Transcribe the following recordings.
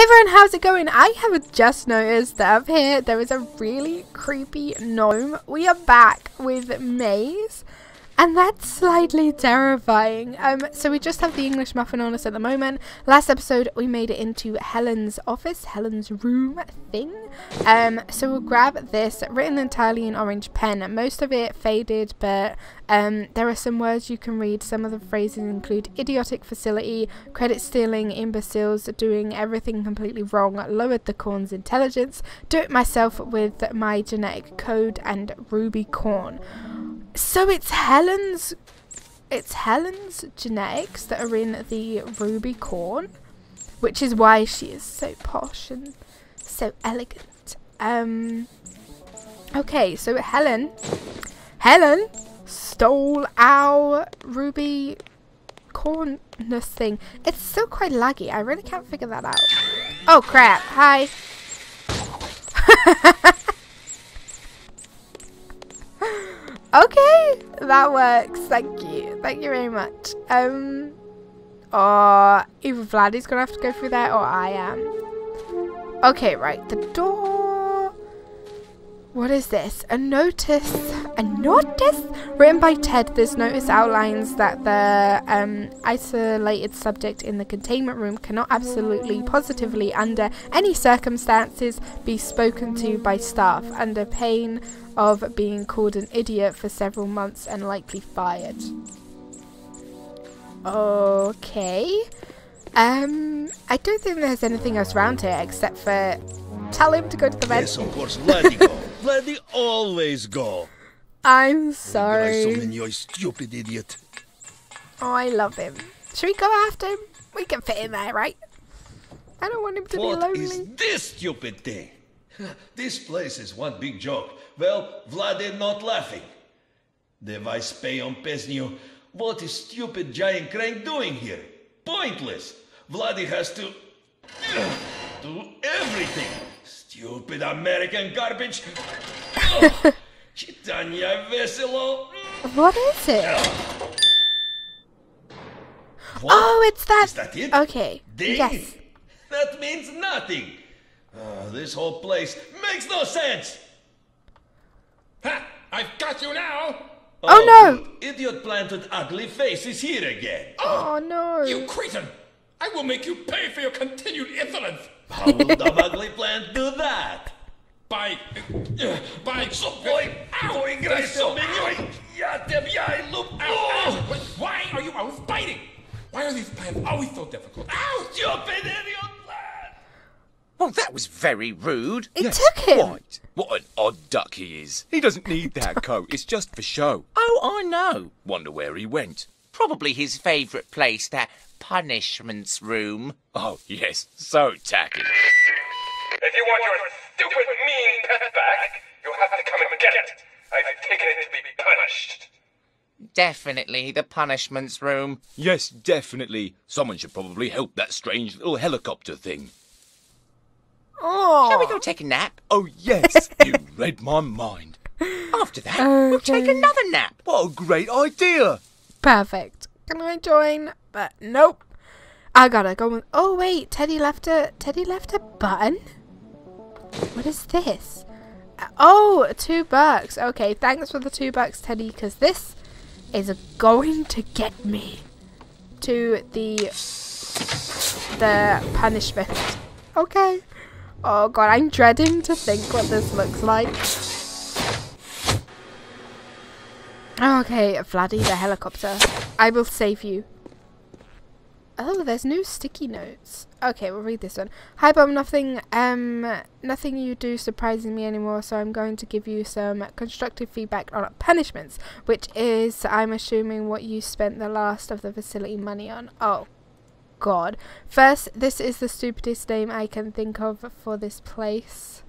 Hey everyone, how's it going? I have just noticed that up here there is a really creepy gnome. We are back with Maize. And that's slightly terrifying. Um, so we just have the English muffin on us at the moment. Last episode, we made it into Helen's office, Helen's room thing. Um, so we'll grab this, written entirely in orange pen. Most of it faded, but um, there are some words you can read. Some of the phrases include idiotic facility, credit stealing, imbeciles, doing everything completely wrong, lowered the corn's intelligence, do it myself with my genetic code, and ruby corn. So it's Helen's it's Helen's genetics that are in the ruby corn, which is why she is so posh and so elegant. Um Okay, so Helen Helen stole our ruby cornness thing. It's still quite laggy. I really can't figure that out. Oh crap. Hi. Okay, that works. Thank you. Thank you very much. Um, or either Vladdy's gonna have to go through there, or I am. Okay, right. The door. What is this? A notice. A notice written by Ted. This notice outlines that the um, isolated subject in the containment room cannot absolutely, positively, under any circumstances, be spoken to by staff under pain of being called an idiot for several months and likely fired. Okay. Um, I don't think there's anything else around here except for tell him to go to the vent. Yes, of course, let him go. let him always go. I'm sorry. you stupid idiot. Oh, I love him. Should we go after him? We can fit in there, right? I don't want him to What be lonely. is this stupid thing? This place is one big joke. Well, Vladdy not laughing. The vice pay on Pesnio. What is stupid giant crane doing here? Pointless. Vladdy has to do everything. Stupid American garbage. Oh, What is it? What? Oh, it's that. Is that it? Okay. Ding. Yes. That means nothing. Uh, this whole place makes no sense. Ha! I've got you now! Oh, no. you Idiot planted ugly face is here again. Oh no. You cretin! I will make you pay for your continued insolence! How would the ugly plant do that? By. By. Så voi, voi gresso minio, ja te viai Ow, lupu. ow. Wait, Why are you always biting? Why are these plans always so difficult? Ow! Stupid idiot plant. Well, that was very rude. It took him. Quite. What an odd duck he is. He doesn't need that coat. It's just for show. Oh, I know. Wonder where he went. Probably his favourite place, that punishments room. Oh, yes. So tacky. If you want your stupid, mean pet back, you'll have to come and get it. I've taken it to be punished. Definitely the punishments room. Yes, definitely. Someone should probably help that strange little helicopter thing. Oh. Shall we go take a nap? Oh, yes. you read my mind. After that, we'll take another nap. What a great idea. Perfect. Can I join? But nope. I gotta go. Oh wait, Teddy left a Teddy left a button. What is this? Oh, two bucks. Okay, thanks for the two bucks, Teddy, because this is going to get me to the the punishment. Okay. Oh god, I'm dreading to think what this looks like. Okay, Vladdy the helicopter. I will save you. Oh, there's no sticky notes. Okay, we'll read this one. Hi Bob, nothing um nothing you do surprising me anymore, so I'm going to give you some constructive feedback on punishments, which is I'm assuming what you spent the last of the facility money on. Oh. God. First, this is the stupidest name I can think of for this place.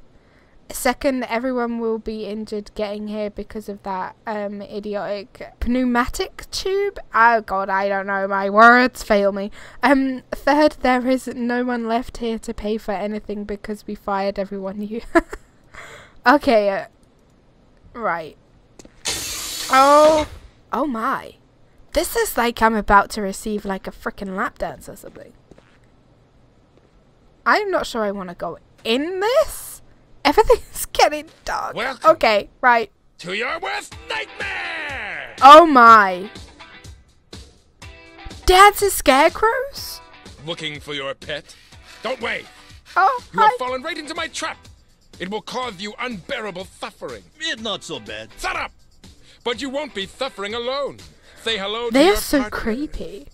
Second, everyone will be injured getting here because of that um, idiotic pneumatic tube. Oh god, I don't know. My words fail me. Um, third, there is no one left here to pay for anything because we fired everyone you. okay, uh, right. Oh, oh my. This is like I'm about to receive like a freaking lap dance or something. I'm not sure I want to go in this. Everything's getting dark. Welcome. Okay, right. To your worst nightmare! Oh my. Dad's a scarecrows? Looking for your pet? Don't wait! Oh, You have fallen right into my trap! It will cause you unbearable suffering. It's not so bad. Shut up! But you won't be suffering alone. Say hello to They your are so partner. creepy.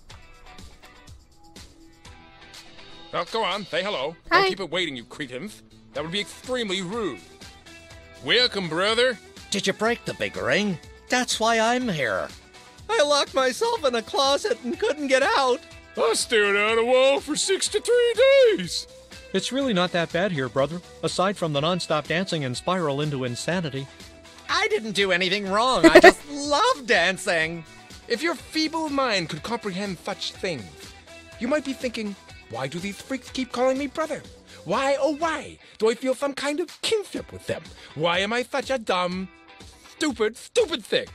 Well, go on, say hello. Hi. Don't keep it waiting, you cretins. That would be extremely rude. Welcome, brother. Did you break the big ring? That's why I'm here. I locked myself in a closet and couldn't get out. I stared at a wall for 63 days. It's really not that bad here, brother, aside from the non-stop dancing and spiral into insanity. I didn't do anything wrong. I just love dancing. If your feeble mind could comprehend such things, you might be thinking, why do these freaks keep calling me brother? Why, oh why, do I feel some kind of kinship with them? Why am I such a dumb, stupid, stupid thing?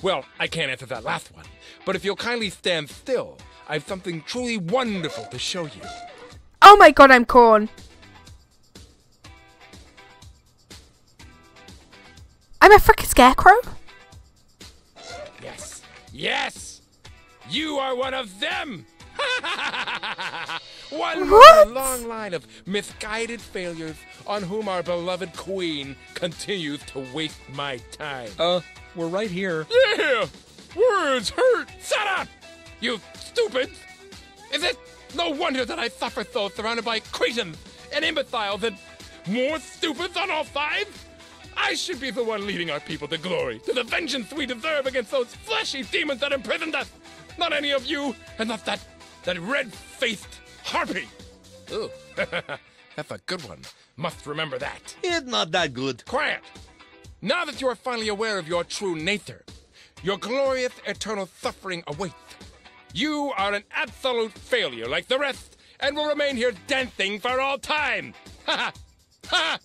Well, I can't answer that last one, but if you'll kindly stand still, I have something truly wonderful to show you. Oh my god, I'm corn. I'm a freaking scarecrow? Yes, yes, you are one of them! one more What? in long line of misguided failures on whom our beloved queen continues to waste my time. Uh, we're right here. Yeah! Words hurt! Shut up! You stupid! Is it no wonder that I suffer so surrounded by cretins and imbeciles and more stupids on all sides? I should be the one leading our people to glory, to the vengeance we deserve against those fleshy demons that imprisoned us! Not any of you, and not that, that red-faced harpy! Ooh, that's a good one. Must remember that. It's not that good. Quiet! Now that you are finally aware of your true nature, your glorious eternal suffering awaits. You are an absolute failure like the rest, and will remain here dancing for all time! Ha ha! Ha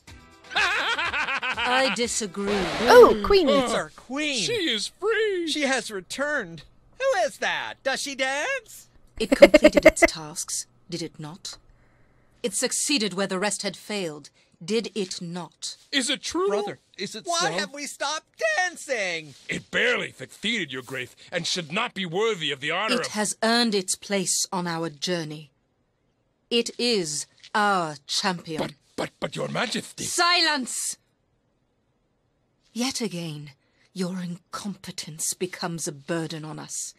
Ha ha ha! I disagree. Oh, Queen! It's our queen. She is free! She has returned. Who is that? Does she dance? It completed its tasks, did it not? It succeeded where the rest had failed, did it not? Is it true? Brother, is it Why so? have we stopped dancing? It barely succeeded, Your Grace, and should not be worthy of the honor It of. has earned its place on our journey. It is our champion. But, but, but, Your Majesty! Silence! Yet again, your incompetence becomes a burden on us.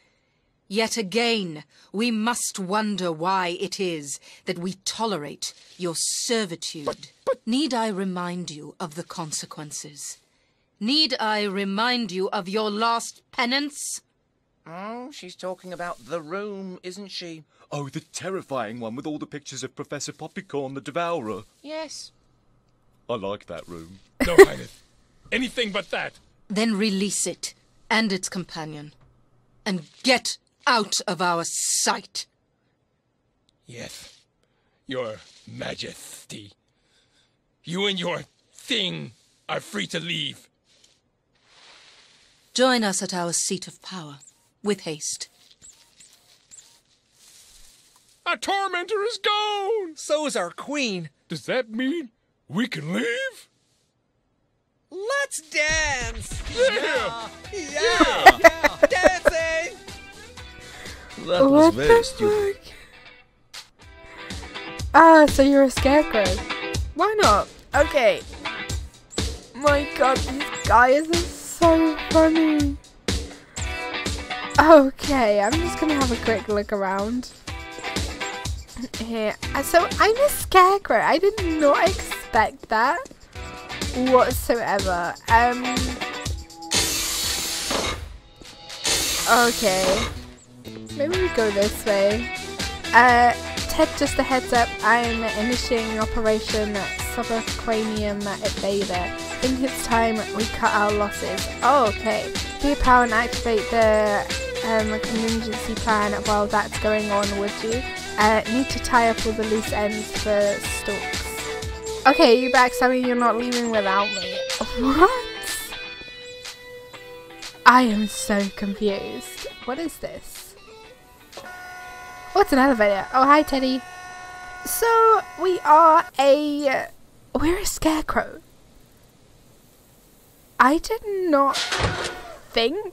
Yet again, we must wonder why it is that we tolerate your servitude. Need I remind you of the consequences? Need I remind you of your last penance? Oh, she's talking about the room, isn't she? Oh, the terrifying one with all the pictures of Professor Poppycorn the Devourer. Yes. I like that room. No, Highness. Anything but that. Then release it and its companion. And get out of our sight. Yes, Your Majesty. You and your thing are free to leave. Join us at our seat of power, with haste. Our tormentor is gone! So is our queen. Does that mean we can leave? Let's dance. Yeah! Yeah. yeah. Dancing. That was What very the stupid. fuck? Ah, so you're a scarecrow. Why not? Okay. My god, these guys are so funny. Okay, I'm just gonna have a quick look around. Here. Uh, So I'm a scarecrow. I did not expect that whatsoever. Um. Okay. Maybe we go this way. Uh, Ted, just a heads up, I'm initiating Operation Subacranium Invader. I think it's time we cut our losses. Oh, okay. Be power and activate the um, contingency plan while that's going on, would you? Uh, need to tie up all the loose ends for stalks. Okay, you backstabbing, you're not leaving without me. What? I am so confused. What is this? What's an elevator? Oh, hi, Teddy. So we are a we're a scarecrow. I did not think.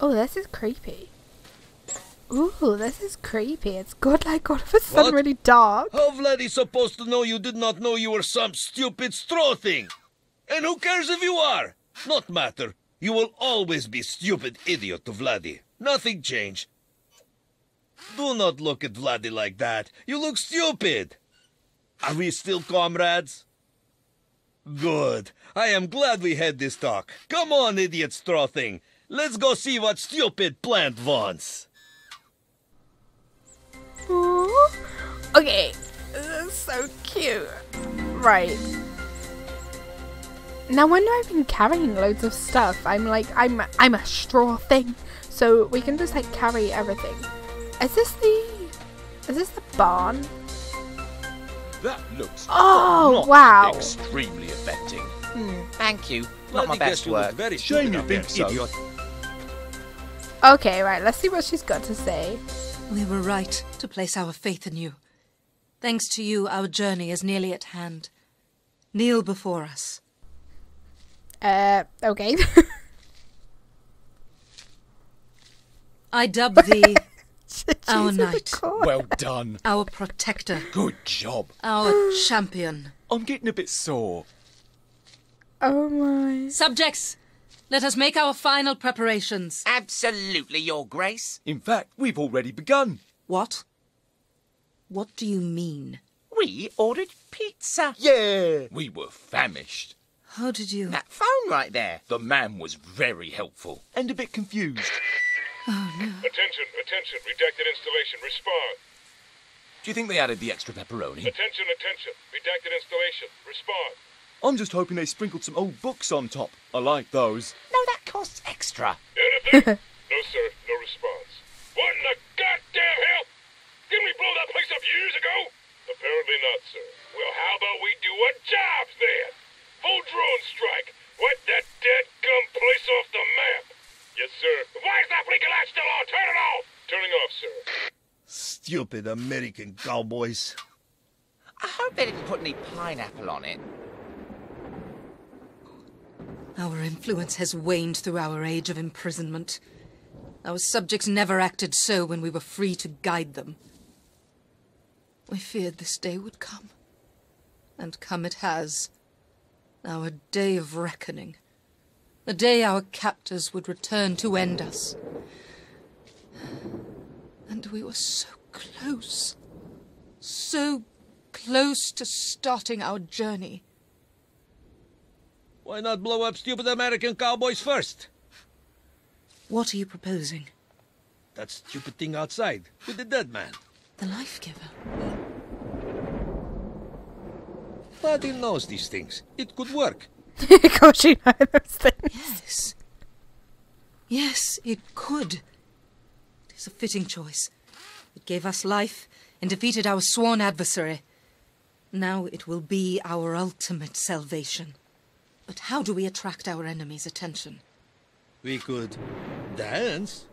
Oh, this is creepy. Ooh, this is creepy. It's got like all of a sudden What? really dark. How Vladdy supposed to know you did not know you were some stupid straw thing? And who cares if you are? Not matter. You will always be stupid idiot to Vladdy. Nothing change. Do not look at Vladdy like that. You look stupid. Are we still comrades? Good. I am glad we had this talk. Come on, idiot straw thing. Let's go see what stupid plant wants. Ooh. Okay, this is so cute. Right. Now when I've been carrying loads of stuff, I'm like I'm I'm a straw thing. So we can just like carry everything. Is this the is this the barn? That looks Oh not wow. extremely affecting. Thank you. Not my best guess you look work. Very Shame stupid you up there, think so. idiot. Okay, right, let's see what she's got to say. We were right to place our faith in you. Thanks to you, our journey is nearly at hand. Kneel before us. Uh okay. I dub thee Our She's knight. Well done. our protector, Good job. our champion. I'm getting a bit sore. Oh my. Subjects, let us make our final preparations. Absolutely, Your Grace. In fact, we've already begun. What? What do you mean? We ordered pizza. Yeah. We were famished. How did you? That phone right there. The man was very helpful and a bit confused. Oh, attention, attention. Redacted installation. Respond. Do you think they added the extra pepperoni? Attention, attention. Redacted installation. Respond. I'm just hoping they sprinkled some old books on top. I like those. No, that costs extra. Anything? no, sir. No response. What in the goddamn hell? Didn't we blow that place up years ago? Apparently not, sir. Well, how about we do a job then? Full drone strike. Wipe that dead gum place off the map. Yes, sir. Why is that blinking light still on? Turn it off. Turning off, sir. Stupid American cowboys. I hope they didn't put any pineapple on it. Our influence has waned through our age of imprisonment. Our subjects never acted so when we were free to guide them. We feared this day would come. And come it has. Our day of reckoning. The day our captors would return to end us. And we were so close. So close to starting our journey. Why not blow up stupid American cowboys first? What are you proposing? That stupid thing outside with the dead man. The life giver. Vladdy knows these things. It could work. Of course you know those things. Yes. Yes, it could. It is a fitting choice. It gave us life and defeated our sworn adversary. Now it will be our ultimate salvation. But how do we attract our enemy's attention? We could dance.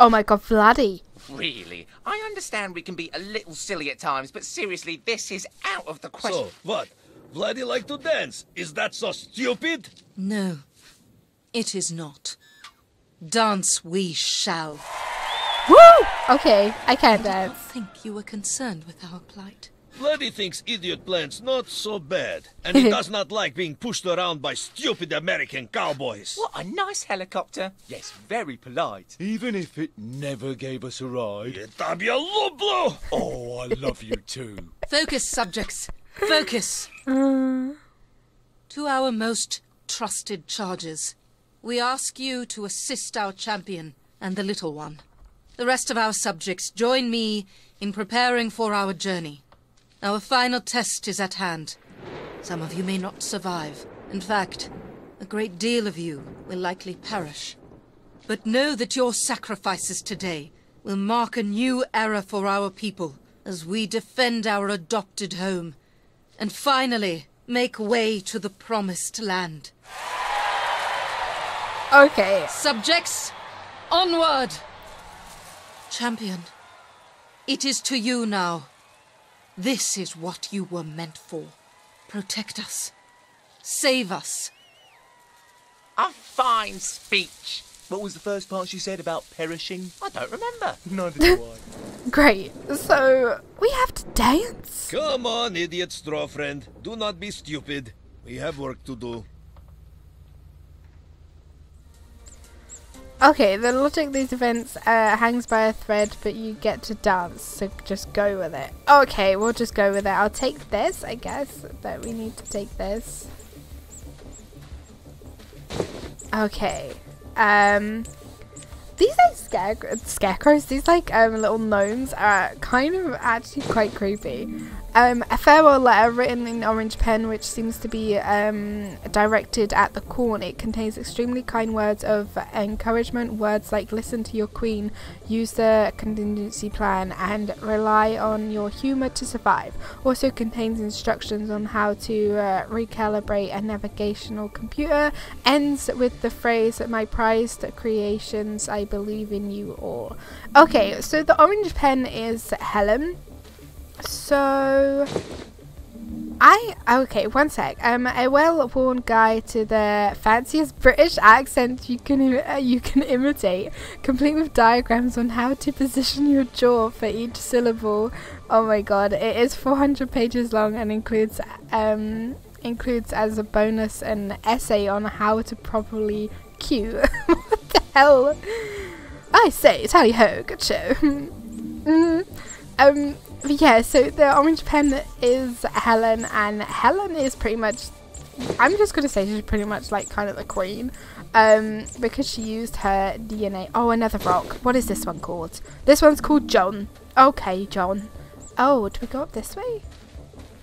Oh my god, Vladdy. Really? I understand we can be a little silly at times, but seriously, this is out of the question. So, what? Vladdy like to dance. Is that so stupid? No, it is not. Dance we shall. Woo! Okay, I can't I dance. think you were concerned with our plight. Vladdy thinks idiot plans not so bad, and he does not like being pushed around by stupid American cowboys. What a nice helicopter. Yes, very polite. Even if it never gave us a ride. Tabia Lublo! Oh, I love you too. Focus, subjects. Focus. Uh. to our most trusted charges, we ask you to assist our champion and the little one. The rest of our subjects join me in preparing for our journey. Our final test is at hand. Some of you may not survive. In fact, a great deal of you will likely perish. But know that your sacrifices today will mark a new era for our people as we defend our adopted home and finally make way to the promised land. Okay. Subjects, onward! Champion, it is to you now. This is what you were meant for. Protect us. Save us. A fine speech. What was the first part she said about perishing? I don't remember. Neither do I. Great. So we have to dance. Come on, idiot straw friend. Do not be stupid. We have work to do. Okay, the logic of these events uh, hangs by a thread, but you get to dance, so just go with it. Okay, we'll just go with it. I'll take this, I guess, that we need to take this. Okay. Um, these like scare scarecrows, these like um little gnomes are kind of actually quite creepy. Um, a farewell letter written in orange pen, which seems to be um, directed at the corn. It contains extremely kind words of encouragement, words like "listen to your queen," "use the contingency plan," and "rely on your humor to survive." Also contains instructions on how to uh, recalibrate a navigational computer. Ends with the phrase, "My prized creations, I believe in you all." Okay, so the orange pen is Helen. So, I okay. One sec. Um, a well-worn guide to the fanciest British accent you can uh, you can imitate, complete with diagrams on how to position your jaw for each syllable. Oh my god! It is 400 pages long and includes um includes as a bonus an essay on how to properly cue. what the hell? I say, tally ho, good show. mm, um. But yeah, so the orange pen is Helen, and Helen is pretty much. I'm just gonna say she's pretty much like kind of the queen, um, because she used her DNA. Oh, another rock. What is this one called? This one's called John. Okay, John. Oh, do we go up this way?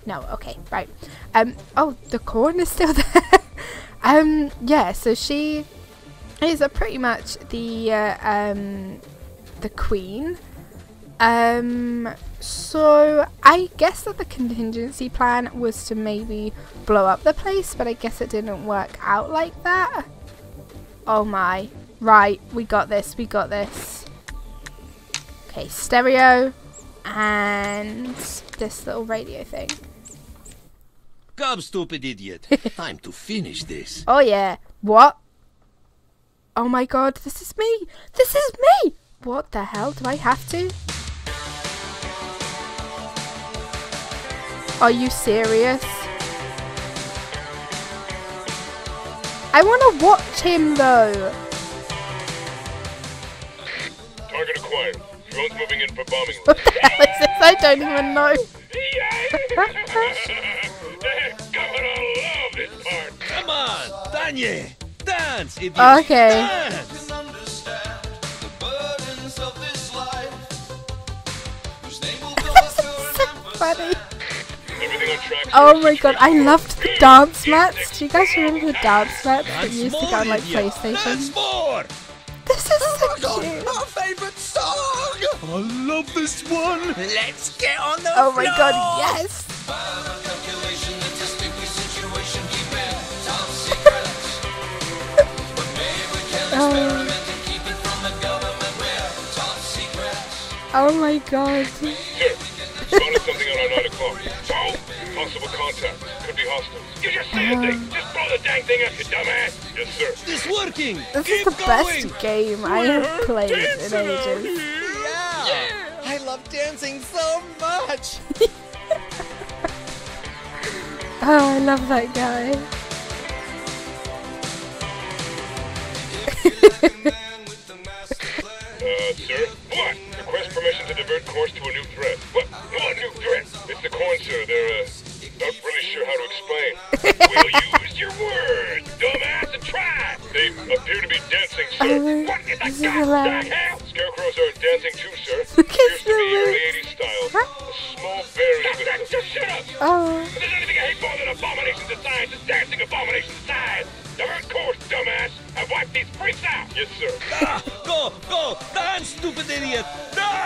No. Okay, right. Um. Oh, the corn is still there. um. Yeah. So she is pretty much the uh, um the queen. Um, so I guess that the contingency plan was to maybe blow up the place, but I guess it didn't work out like that. Oh my. Right, we got this, we got this. Okay, stereo and this little radio thing. Come, stupid idiot. Time to finish this. Oh yeah. What? Oh my god, this is me! This is me! What the hell? Do I have to? Are you serious? I want to watch him though. Target acquired. Drones moving in for bombing. What the hell is this? I don't even know. Governor love this. Come on, Danye. Dance, idiot. Okay. Dance. Funny. Everything on track. Oh my god, I loved the dance mats. Do you guys remember the dance mats that Dance used to more, go on like. PlayStation? Dance more. This is oh so cute. Our favorite song! I love this one. Let's get on the Oh my god, yes. Oh. Oh my god. Sir, spotted something on our 9 o'clock. So, possible contact. Could be hostile. You just say a thing. Just blow the dang thing up, you dumbass. Yes, sir. It's working. This Keep is the going. best game I have played in dancing out ages. Yeah! I love dancing so much! Oh, I love that guy. Uh, sir? What? Request permission to divert course to a new threat. What? What new threat? It's the corn, sir. They're, uh, not really sure how to explain. we'll use your words, dumbass, and try. They appear to be dancing, sir. Oh, what in the this goddamn hell? Scarecrows are dancing too, sir. Look at Appears to be the- early 80s style. A small variant with... Stop Just shut up! Oh, If there's anything I hate more than abominations of science, it's dancing abominations of science. Divert course, dumbass. I've wiped these freaks out. Yes, sir. Ah, go, go, dance, stupid idiot. Dance.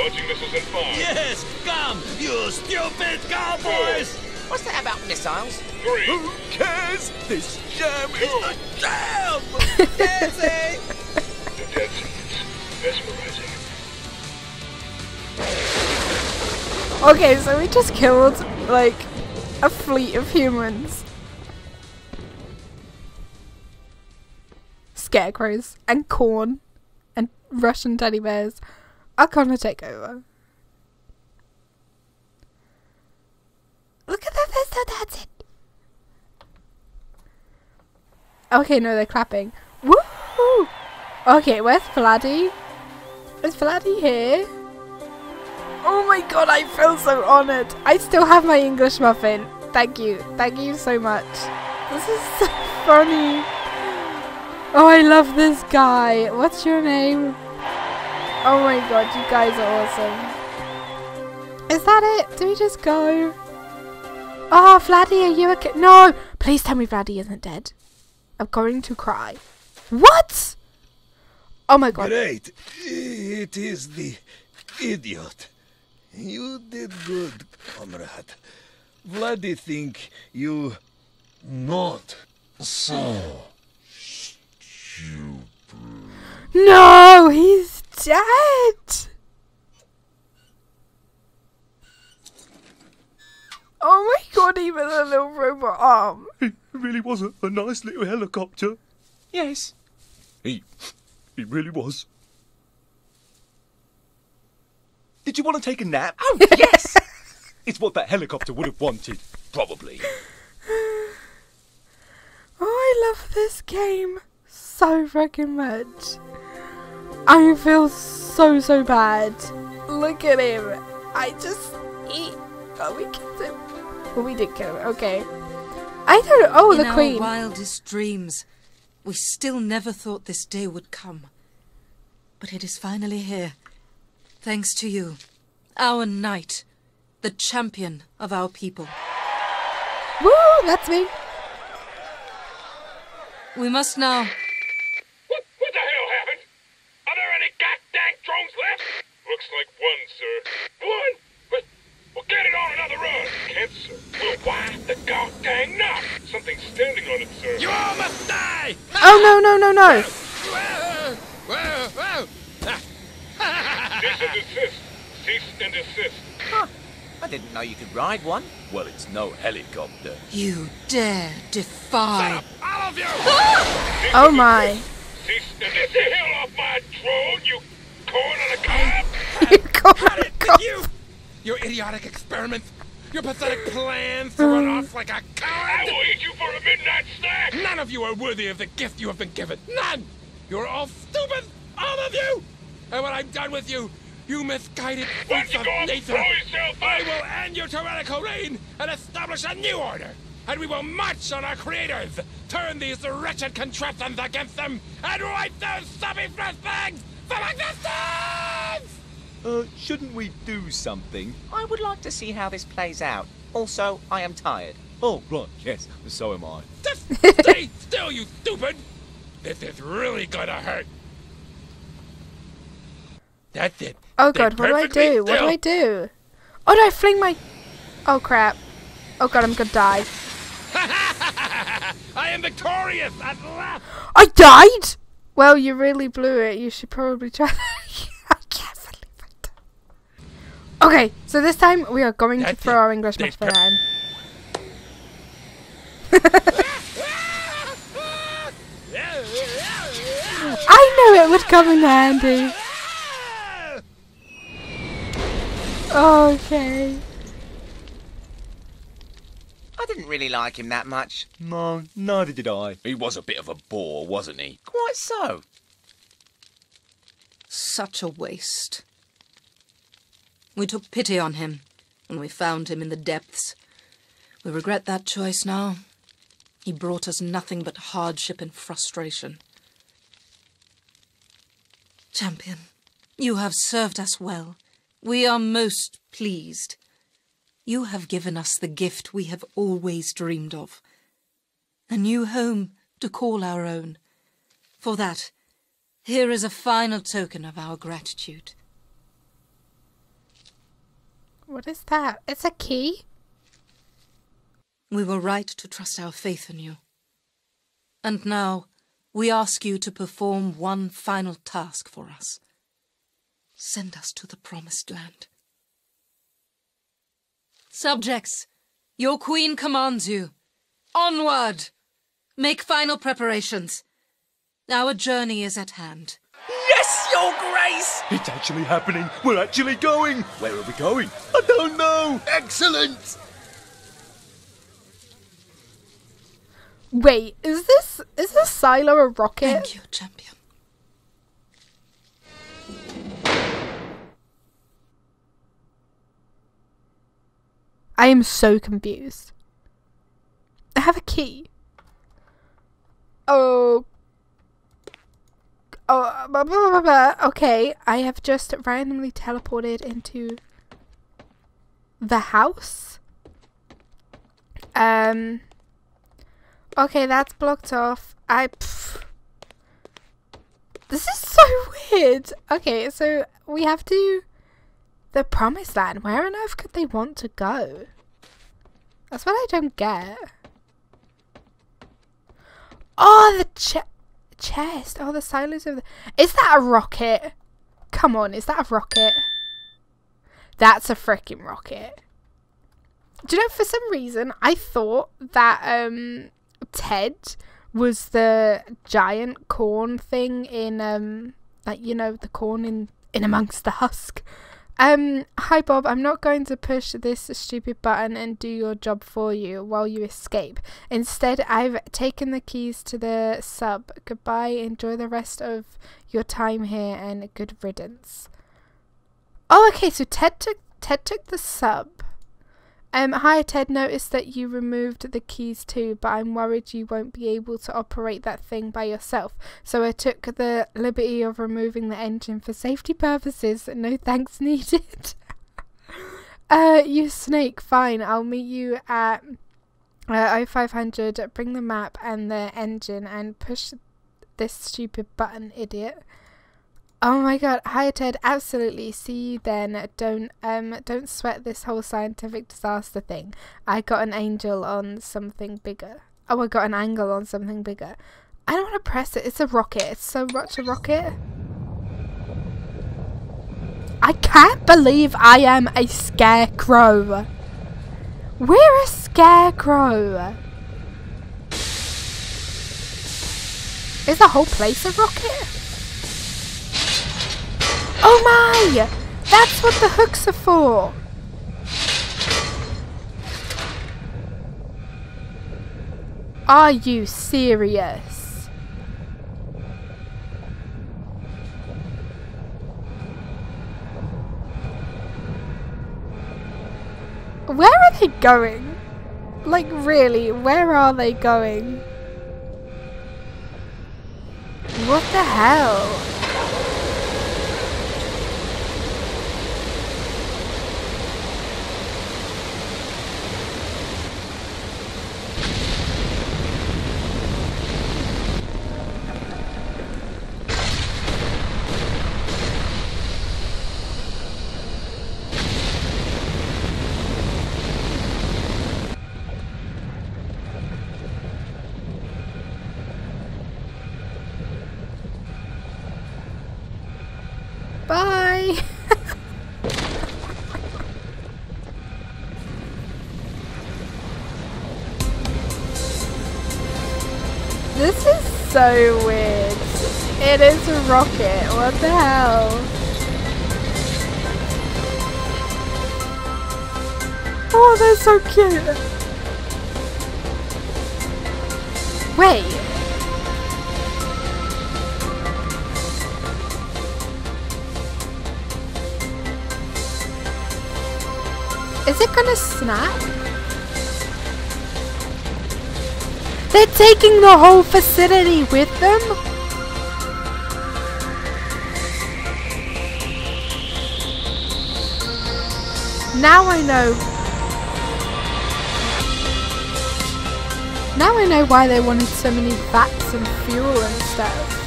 Launching missiles in five, yes, come, you stupid cowboys! What's that about missiles? three, Who cares? This jam is two. a jam! The dead silence. Mesmerizing. Okay, so we just killed, like, a fleet of humans. Scarecrows and corn and Russian teddy bears are gonna take over. Look at them, they're still dancing. Okay, no, they're clapping. Woo! Okay, where's Vladdy? Is Vladdy here? Oh my god, I feel so honoured. I still have my English muffin. Thank you. Thank you so much. This is so funny. Oh, I love this guy. What's your name? Oh my god, you guys are awesome. Is that it? Do we just go? Oh, Vladdy, are you okay? No! Please tell me Vladdy isn't dead. I'm going to cry. What? Oh my god. Great! It is the idiot. You did good, comrade. Vladdy think you not so. stupid. No, he's dead. Oh my god, even a little robot arm. It really was a, a nice little helicopter. Yes. He, It really was. did you want to take a nap? Oh, yes. It's what that helicopter would have wanted. Probably. Oh, I love this game so freaking much. I feel so, so bad. Look at him. I just. He, oh, we killed him. Well, we did kill him. Okay. I don't. Oh, In the our queen. wildest dreams, we still never thought this day would come. But it is finally here. Thanks to you, our knight, the champion of our people. Woo, that's me. We must now. What, what the hell happened? Are there any goddamn drones left? Looks like one, sir. One? But we'll get it on another run. Can't, sir. Well, why the goddamn not? Something's standing on it, sir. You all must die! Oh, no, no, no, no. Whoa, whoa, whoa. Cease and desist. Cease and desist. Huh. I didn't know you could ride one. Well, it's no helicopter. You dare defy. Stop, all of you! Oh my. Cease and desist. Get the hell off my drone, you corn on a cob! You got You! Your idiotic experiments! Your pathetic plans to run off like a I coward! I will eat you for a midnight snack! None of you are worthy of the gift you have been given. None! You're all stupid! All of you! And when I'm done with you, you misguided Why freaks don't of go nature, throw yourself I will end your tyrannical reign and establish a new order! And we will march on our creators, turn these wretched contraptions against them, and wipe those soppy fresh bags from existence! Uh, shouldn't we do something? I would like to see how this plays out. Also, I am tired. Oh, right, yes, so am I. Just stay still, you stupid! This is really gonna hurt. That's it. Oh Stay god, what do I perfectly do? What do. I do? Oh, do I fling my... Oh crap. Oh god, I'm gonna die. I am victorious at last! I died? Well, you really blew it. You should probably try I can't believe I died. Okay, so this time we are going to throw it. our English Stay muffin at. I knew it would come in handy. Okay. I didn't really like him that much. No, neither did I. He was a bit of a bore, wasn't he? Quite so. Such a waste. We took pity on him when we found him in the depths. We regret that choice now. He brought us nothing but hardship and frustration. Champion, you have served us well, We are most pleased. You have given us the gift we have always dreamed of. A new home to call our own. For that, here is a final token of our gratitude. What is that? It's a key? We were right to trust our faith in you. And now, we ask you to perform one final task for us. Send us to the Promised Land. Subjects, your queen commands you. Onward! Make final preparations. Our journey is at hand. Yes, Your Grace! It's actually happening. We're actually going. Where are we going? I don't know. Excellent! Wait, is this is this silo a rocket? Thank you, champion. I am so confused. I have a key. Oh. Oh, blah, blah, blah, blah. okay. I have just randomly teleported into the house. Um. Okay, that's blocked off. I. Pff. This is so weird. Okay, so we have to. The promised land. Where on earth could they want to go? That's what I don't get. Oh, the che chest. Oh, the silos of the. Is that a rocket? Come on, is that a rocket? That's a freaking rocket. Do you know, for some reason, I thought that um Ted was the giant corn thing in um like you know the corn in in amongst the husk. Um, hi Bob, I'm not going to push this stupid button and do your job for you while you escape. Instead, I've taken the keys to the sub. Goodbye, enjoy the rest of your time here and good riddance. Oh, okay, so Ted took Ted took the sub. Um, hi Ted, noticed that you removed the keys too, but I'm worried you won't be able to operate that thing by yourself. So I took the liberty of removing the engine for safety purposes. No thanks needed. uh, you snake, fine. I'll meet you at uh, 0500. Bring the map and the engine and push this stupid button, idiot. Oh my god, hi Ted, absolutely. See you then. Don't um don't sweat this whole scientific disaster thing. I got an angel on something bigger. Oh, I got an angle on something bigger. I don't want to press it. It's a rocket. It's so much a rocket. I can't believe I am a scarecrow. We're a scarecrow. Is the whole place a rocket? Oh my! That's what the hooks are for! Are you serious? Where are they going? Like really, where are they going? What the hell? So weird. It is a rocket. What the hell? Oh, they're so cute. Wait. Is it gonna snap? They're taking the whole facility with them? Now I know. Now I know why they wanted so many fats and fuel and stuff.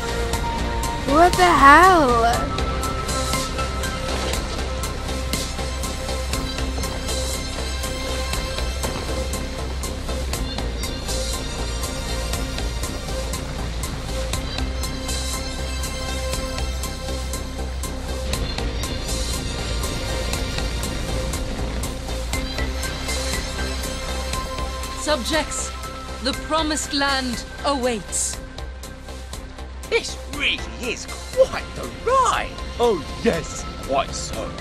What the hell? Subjects, the promised land awaits. This really is quite the ride. Oh, yes, quite so.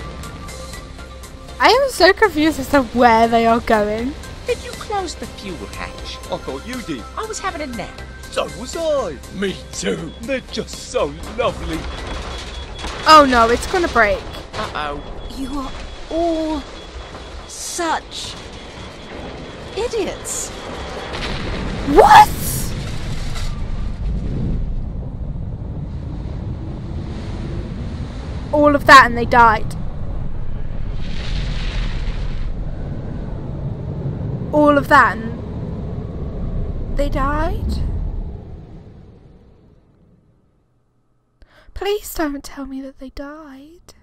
I am so confused as to where they are going. Did you close the fuel hatch? I thought you did. I was having a nap. So was I. Me too. They're just so lovely. Oh no, it's gonna break. Uh-oh. You are all such idiots. What? All of that and they died. All of that and they died? Please don't tell me that they died.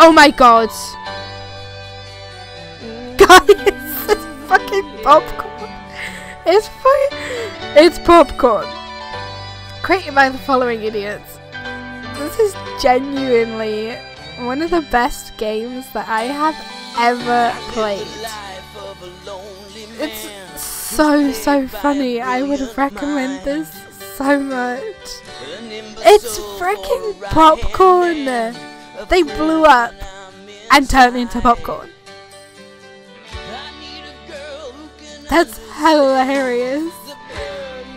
Oh my god. Guys, it's fucking popcorn. It's fucking. It's popcorn. Created by the following idiots. This is genuinely one of the best games that I have ever played. It's so, so funny. I would recommend this so much. It's freaking popcorn! They blew up and turned into popcorn. That's hilarious.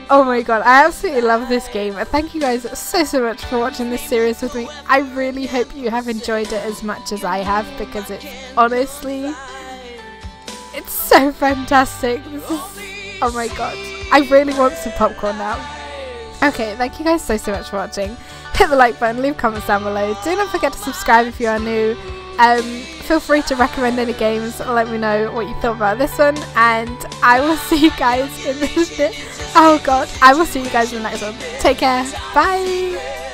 Oh my god, I absolutely love this game. Thank you guys so so much for watching this series with me. I really hope you have enjoyed it as much as I have because it's honestly it's so fantastic. Is oh my god. I really want some popcorn now. Okay, thank you guys so so much for watching. Hit the like button, leave comments down below. Do not forget to subscribe if you are new. Um, feel free to recommend any games. Let me know what you thought about this one, and I will see you guys in the. Oh god, I will see you guys in the next one. Take care. Bye.